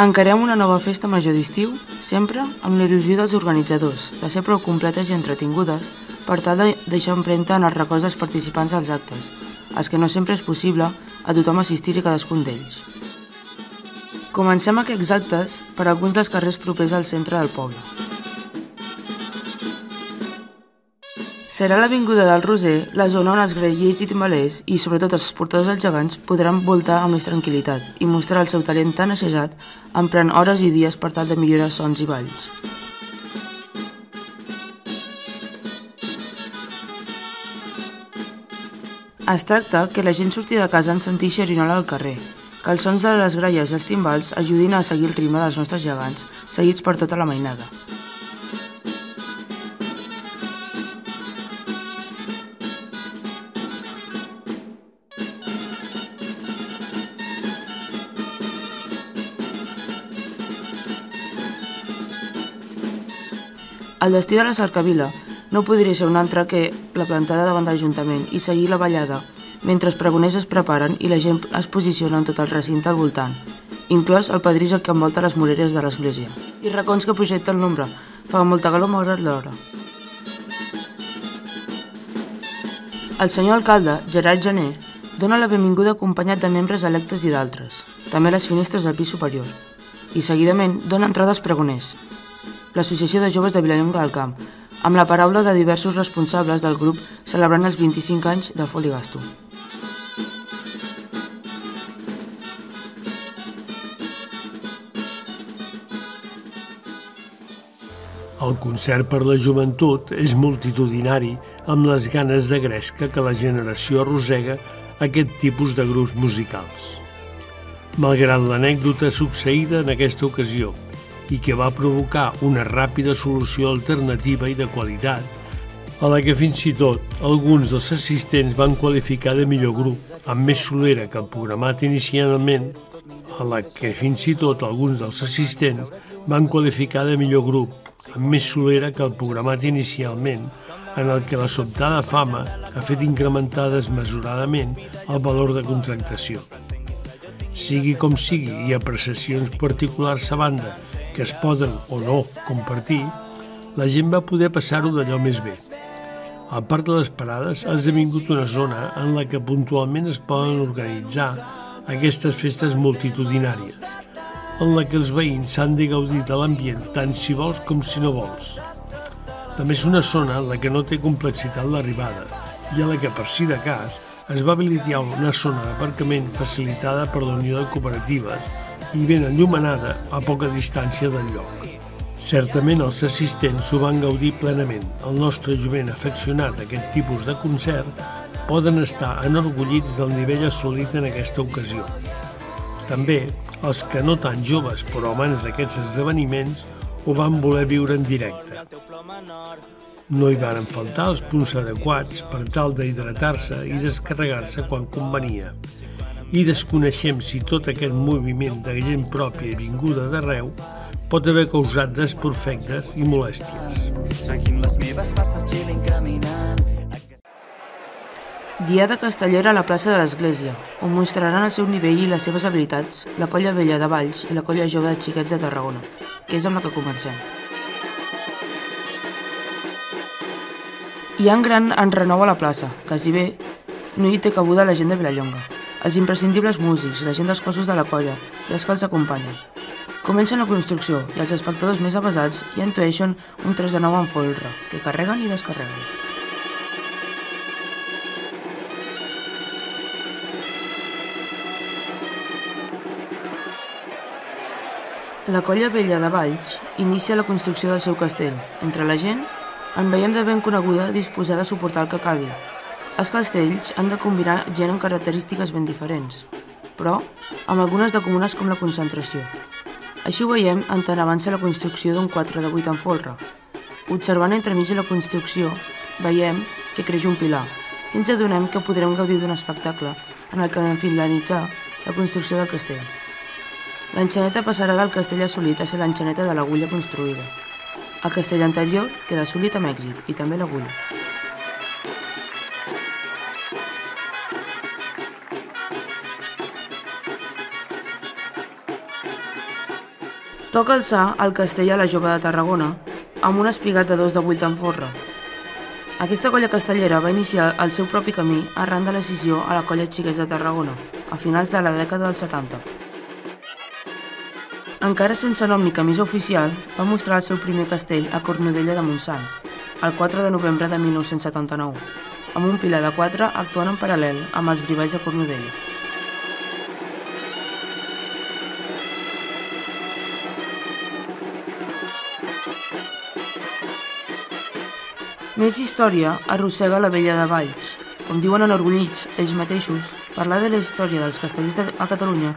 Encarem una nova festa major d'estiu, sempre amb l'il·lusió dels organitzadors, de ser prou completes i entretingudes per tal de deixar empremta en els records dels participants als actes, els que no sempre és possible a tothom assistir-hi cadascun d'ells. Comencem aquests actes per alguns dels carrers propers al centre del poble. Serà l'Avinguda del Roser la zona on els grellers i timbalers i sobretot els portadors dels gegants podran voltar amb més tranquil·litat i mostrar el seu talent tan assajat emprant hores i dies per tal de millorar sons i balls. Es tracta que la gent surti de casa en sentir xerinola al carrer, que els sons de les gralles i els timbals ajudin a seguir el ritme dels nostres gegants, seguits per tota la mainada. El destí de la cercavila no podria ser un altre que la plantada davant de l'Ajuntament i seguir la ballada mentre els pregoners es preparen i la gent es posiciona en tot el recinte al voltant, inclòs el pedrís que envolta les moreres de l'església, i racons que projecta el nombre. Fa molta calor malgrat l'hora. El senyor alcalde, Gerard Janer, dona la benvinguda acompanyat de membres electes i d'altres, també les finestres del pis superior, i seguidament dona entrada als pregoners. L'Associació de Joves de Vilallonga del Camp, amb la paraula de diversos responsables del grup celebrant els 25 anys de Foligasto. El concert per la joventut és multitudinari amb les ganes de gresca que la generació arrossega aquest tipus de grups musicals. Malgrat l'anècdota succeïda en aquesta ocasió i que va provocar una ràpida solució alternativa i de qualitat, a la que fins i tot alguns dels assistents van qualificar de millor grup, amb més solera que el programat inicialment, a la que fins i tot alguns dels assistents van qualificar de millor grup, amb més solera que el programat inicialment, en el que la sobtada fama ha fet incrementar desmesuradament el valor de contractació. Sigui com sigui i apreciacions particulars a banda que es poden o no compartir, la gent va poder passar-ho d'allò més bé. Al Parc de les Parades ha esdevingut una zona en la que puntualment es poden organitzar aquestes festes multitudinàries, en la que els veïns s'han de gaudir de l'ambient tant si vols com si no vols. També és una zona en la que no té complexitat l'arribada i a la que, per si de cas, es va habilitar una zona d'aparcament facilitada per la Unió de Cooperatives i ben enllumenada a poca distància del lloc. Certament els assistents ho van gaudir plenament. El nostre jovent afeccionat a aquest tipus de concert poden estar enorgullits del nivell assolit en aquesta ocasió. També els que no tan joves però amants d'aquests esdeveniments ho van voler viure en directe. No hi van faltar els punts adequats per tal d'hidratar-se i descarregar-se quan convenia. I desconeixem si tot aquest moviment de gent pròpia i vinguda d'arreu pot haver causat desperfectes i molèsties. Seguint les meves passes, chilling, caminant, Diada castellera a la plaça de l'Església, on mostraran el seu nivell i les seves habilitats la colla vella de Valls i la colla jove de xiquets de Tarragona, que és amb la que comencem. Hi ha un gran enrenou a la plaça, quasi bé no hi té cabuda la gent de Vilallonga, els imprescindibles músics, la gent dels cossos de la colla i els que els acompanyen. Comencen la construcció i els espectadors més avasats ja intueixen un 3 de 9 en folre, que carreguen i descarreguen. La colla vella de Valls inicia la construcció del seu castell. Entre la gent en veiem de ben coneguda disposada a suportar el que calgui. Els castells han de combinar gent amb característiques ben diferents, però amb algunes de comunes com la concentració. Així ho veiem en tant avança la construcció d'un 4 de 8 en folre. Observant entremig de la construcció, veiem que creix un pilar i ens adonem que podrem gaudir d'un espectacle en el que finalitzar la construcció del castell. L'enxaneta passarà del castell assolit a ser l'enxaneta de l'agulla construïda. El castell anterior queda assolit amb èxit, i també l'agulla. Toca alçar el castell a la jove de Tarragona amb un espigat de dos de vuit en forra. Aquesta colla castellera va iniciar el seu propi camí arran de l'escissió a la colla Xiquets de Tarragona, a finals de la dècada dels 70. Encara sense nom ni camisa oficial, va mostrar el seu primer castell a Cornudella de Montsant, el 4 de novembre de 1979, amb un pilar de 4 actuant en paral·lel amb els brivalls de Cornudella. Més història arrossega la vella de Valls. Com diuen enorgullits ells mateixos, parlar de la història dels castells a Catalunya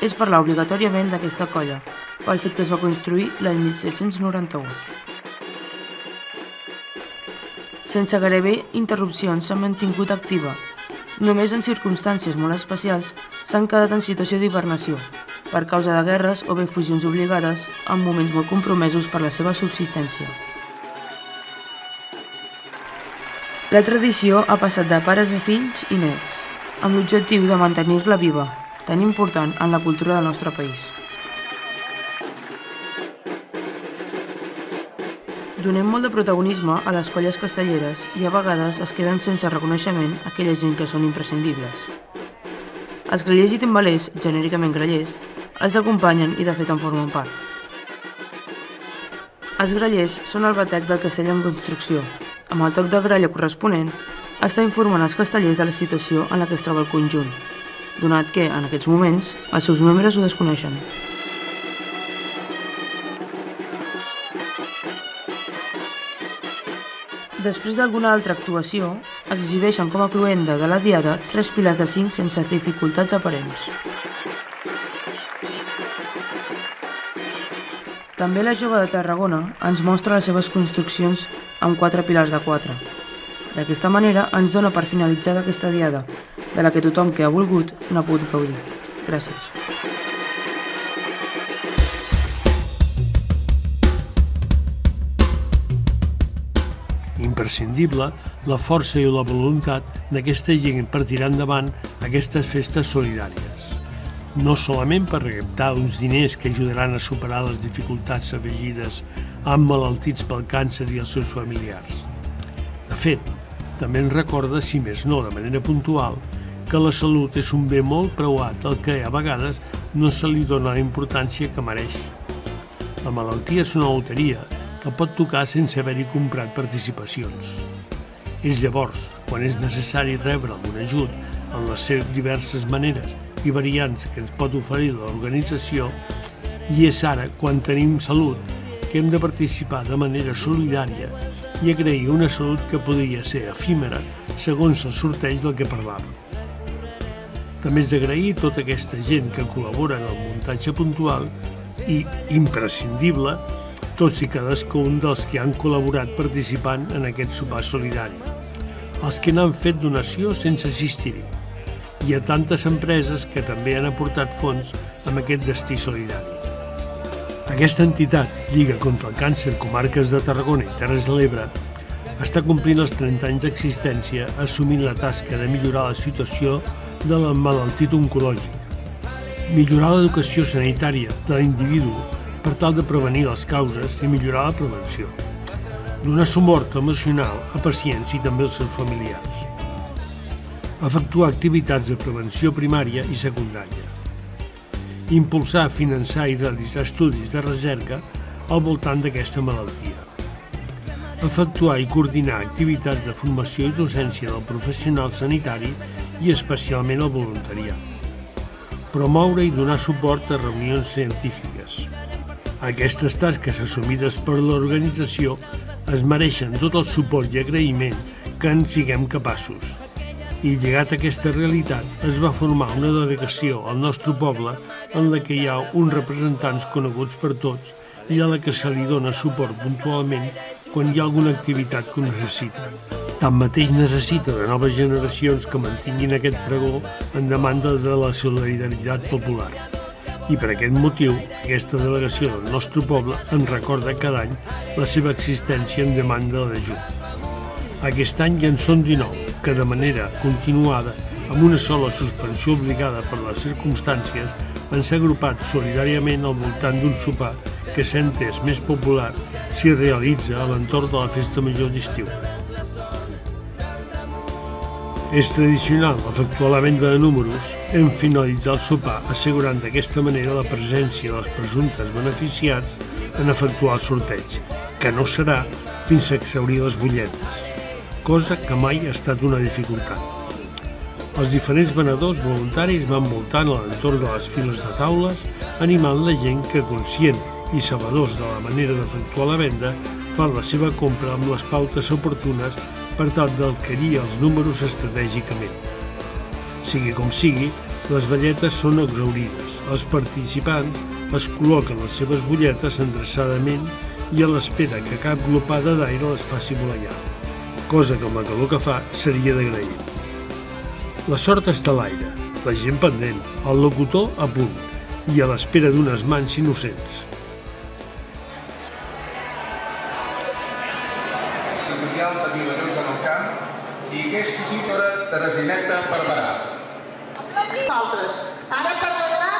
és parlar obligatòriament d'aquesta colla, pel fet que es va construir l'any 1791. Sense gairebé interrupcions s'ha mantingut activa. Només en circumstàncies molt especials s'han quedat en situació d'hibernació, per causa de guerres o bé fusions obligades en moments molt compromesos per la seva subsistència. La tradició ha passat de pares a fills i nets, amb l'objectiu de mantenir-la viva, tan important en la cultura del nostre país. Donem molt de protagonisme a les colles castelleres i a vegades es queden sense reconeixement aquella gent que són imprescindibles. Els grellers i timbalers, genèricament grellers, els acompanyen i de fet en formen part. Els grellers són el batec del castell en construcció. Amb el toc de gralla corresponent, està informant els castellers de la situació en la que es troba el conjunt, donat que, en aquests moments, els seus membres ho desconeixen. Després d'alguna altra actuació, exhibeixen com a cluenda de la diada tres piles de cinc sense dificultats aparents. També la jove de Tarragona ens mostra les seves construccions amb quatre pilars de quatre. D'aquesta manera ens dona per finalitzada aquesta diada, de la que tothom que ha volgut n'ha pogut gaudir. Gràcies. Imprescindible la força i la voluntat d'aquesta gent per tirar endavant aquestes festes solidàries. No solament per recaptar uns diners que ajudaran a superar les dificultats afegides amb malaltits pel càncer i els seus familiars. De fet, també ens recorda, si més no de manera puntual, que la salut és un bé molt preuat al que a vegades no se li dona la importància que mereix. La malaltia és una loteria que pot tocar sense haver-hi comprat participacions. És llavors, quan és necessari rebre algun ajut en les seves diverses maneres i variants que ens pot oferir l'organització, i és ara, quan tenim salut, que hem de participar de manera solidària i agrair una salut que podria ser efímera segons el sorteig del que parlàvem. També és d'agrair tota aquesta gent que col·labora en el muntatge puntual i imprescindible tots i cadascun dels que han col·laborat participant en aquest sopar solidari, els que n'han fet donació sense assistir-hi, i a tantes empreses que també han aportat fons amb aquest destí solidari. Aquesta entitat, Lliga contra el Càncer Comarques de Tarragona i Terres de l'Ebre, està complint els 30 anys d'existència assumint la tasca de millorar la situació de l'emmalaltit oncològic, millorar l'educació sanitària de l'individu per tal de prevenir les causes i millorar la prevenció. Donar suport emocional a pacients i també als seus familiars. Efectuar activitats de prevenció primària i secundària. Impulsar, finançar i realitzar estudis de recerca al voltant d'aquesta malaltia. Efectuar i coordinar activitats de formació i docència del professional sanitari i especialment el voluntariat. Promoure i donar suport a reunions científiques aquestes tasques assumides per l'organització es mereixen tot el suport i agraïment que en siguem capaços. I llegat a aquesta realitat es va formar una delegació al nostre poble en la que hi ha uns representants coneguts per tots i a la que se li dona suport puntualment quan hi ha alguna activitat que ho necessita. Tanmateix necessita de noves generacions que mantinguin aquest pregó en demanda de la solidaritat popular i per aquest motiu aquesta delegació del nostre poble ens recorda cada any la seva existència en demanda d'ajut. Aquest any ja en són 19, que de manera continuada, amb una sola suspensió obligada per les circumstàncies, han s'ha agrupat solidàriament al voltant d'un sopar que s'ha entès més popular s'hi realitza a l'entorn de la festa major d'estiu. És tradicional efectuar la venda de números en finalitzar el sopar, assegurant d'aquesta manera la presència dels presumptes beneficiats en efectuar el sorteig, que no serà fins a exaurir les butlletes, cosa que mai ha estat una dificultat. Els diferents venedors voluntaris van voltant a l'entorn de les files de taules, animant la gent que, conscient i sabedors de la manera d'efectuar la venda, fan la seva compra amb les pautes oportunes per tal d'adquirir els números estratègicament. Sigui com sigui, les balletes són exaurides. Els participants es col·loquen les seves butlletes endreçadament i a l'espera que cap glopada d'aire les faci volallar, cosa que amb la calor que fa seria d'agrair. La sort està a l'aire, la gent pendent, el locutor a punt i a l'espera d'unes mans innocents. Sectorial de Vilanova del Camp i per a Teresineta Barberà. Altres. Ara parlarà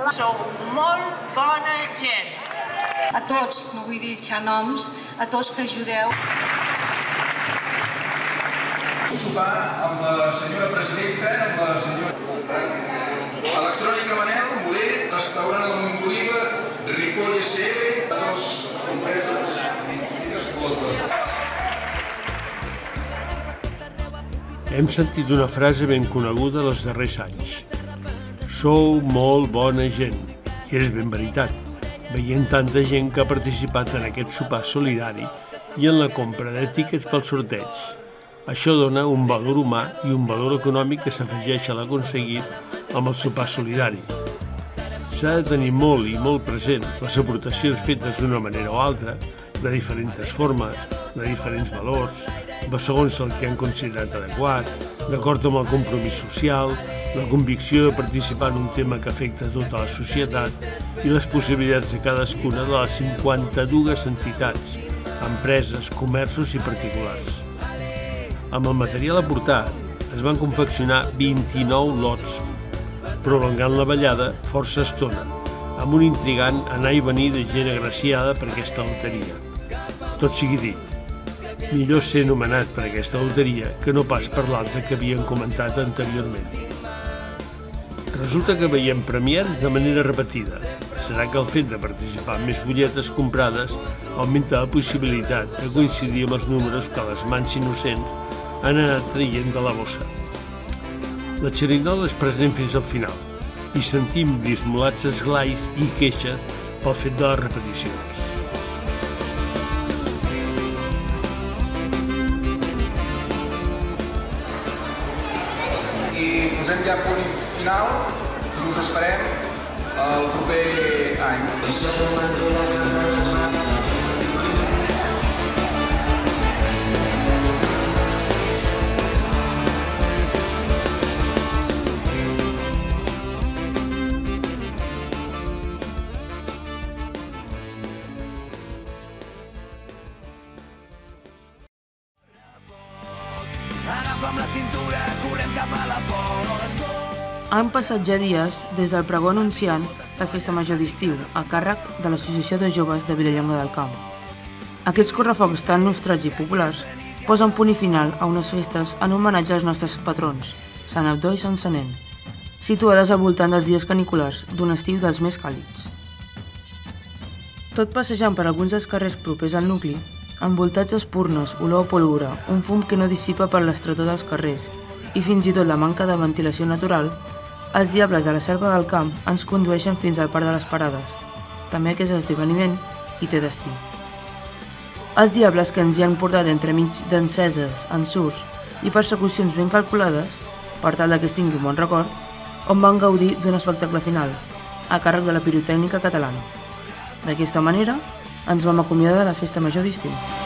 la... Sou molt bona gent. A tots, no vull dir deixar noms, a tots que ajudeu. Sopar amb la senyora presidenta, amb la senyora... Electrònica Manel, Moler, restaurant La Montoliva, Ripoll SL, dos empreses públiques col·laboradores. Hem sentit una frase ben coneguda els darrers anys. Sou molt bona gent. I és ben veritat, veient tanta gent que ha participat en aquest sopar solidari i en la compra de tíquets pel sorteig. Això dona un valor humà i un valor econòmic que s'afegeix a l'aconseguit amb el sopar solidari. S'ha de tenir molt i molt present les aportacions fetes d'una manera o altra, de diferents formes, de diferents valors, de segons el que han considerat adequat, d'acord amb el compromís social, la convicció de participar en un tema que afecta tota la societat i les possibilitats de cadascuna de les 52 entitats, empreses, comerços i particulars. Amb el material aportat es van confeccionar 29 lots, prolongant la ballada força estona, amb un intrigant anar i venir de gent agraciada per aquesta loteria. Tot sigui dit, millor ser nomenat per aquesta loteria que no pas per l'altra que havien comentat anteriorment. Resulta que veiem premiers de manera repetida. Serà que el fet de participar en més butlletes comprades augmenta la possibilitat de coincidir amb els números que les mans innocents han anat traient de la bossa. La xerinola és present fins al final i sentim dismolats esglais i queixes pel fet de les repeticions. I posem ja punt final i us esperem el proper any. Han passat ja dies des del pregó anunciant la festa major d'estiu a càrrec de l'Associació de Joves de Vilallonga del Camp. Aquests correfocs tan nostrats i populars posen punt i final a unes festes en homenatge als nostres patrons, Sant Abdó i Sant Sanent, situades al voltant dels dies caniculars d'un estiu dels més càlids. Tot passejant per alguns dels carrers propers al nucli, envoltats d'espurnes, olor o pólvora, un fum que no dissipa per l'estretor dels carrers i fins i tot la manca de ventilació natural, els diables de la selva del camp ens condueixen fins al Parc de les Parades. També aquest esdeveniment hi té destí. Els diables que ens hi han portat entremig d'enceses, ensurs i persecucions ben calculades, per tal que es tingui un bon record, on van gaudir d'un espectacle final, a càrrec de la pirotècnica catalana. D'aquesta manera, ens vam acomiadar de la festa major d'estiu.